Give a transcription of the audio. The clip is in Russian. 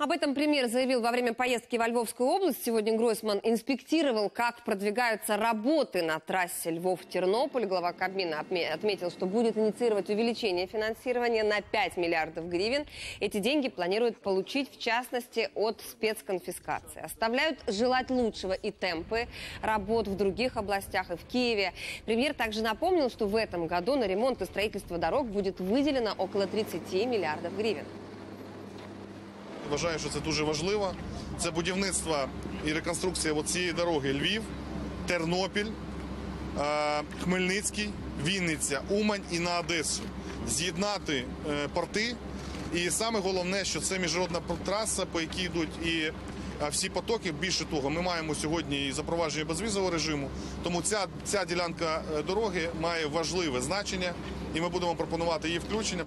Об этом премьер заявил во время поездки во Львовскую область. Сегодня Гройсман инспектировал, как продвигаются работы на трассе Львов-Тернополь. Глава Кабмина отме- отметил, что будет инициировать увеличение финансирования на 5 миллиардов гривен. Эти деньги планируют получить, в частности, от спецконфискации. Оставляют желать лучшего и темпы работ в других областях и в Киеве. Премьер также напомнил, что в этом году на ремонт и строительство дорог будет выделено около 30 миллиардов гривен. Вважаю, що це дуже важливо. Це будівництво і реконструкція цієї дороги Львів, Тернопіль, е, Хмельницький, Вінниця, Умань і на Одесу. З'єднати е, порти. І саме головне, що це міжнародна траса, по якій йдуть і е, всі потоки. Більше того, ми маємо сьогодні і запровадження безвізового режиму. Тому ця, ця ділянка дороги має важливе значення, і ми будемо пропонувати її включення.